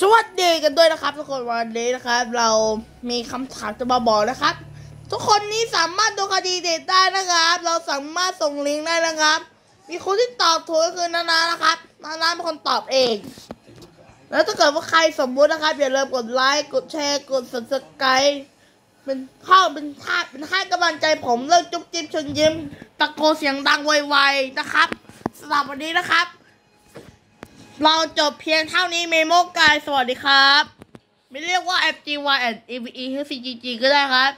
สวัสดีกันด้วยนะครับ ทุกคนวันนี้นะครับ เรามีคำถามจะมาบอกนะครับ ทุกคนนี้สามารถดูคดีเด็ดได้นะครับ เราสามารถส่งลิงก์ได้นะครับ มีคนที่ตอบถูกก็คือนานานะครับนานาเป็นคนตอบเอง แล้วถ้าเกิดว่าใครสมมุตินะครับอย่าลืมกดไลค์กดแชร์กด subscribe เป็นข้าวเป็นท่าเป็นให้กำลังใจผมเลิกจุ๊บจิ๊บชนยิ้มตะโกนเสียงดังไวๆนะครับสำหรับวันนี้นะครับ เราจบเพียงเท่านี้เมโมกาย สวัสดีครับ ไม่เรียกว่า FGY and EVE หรือ CGG ก็ได้ครับ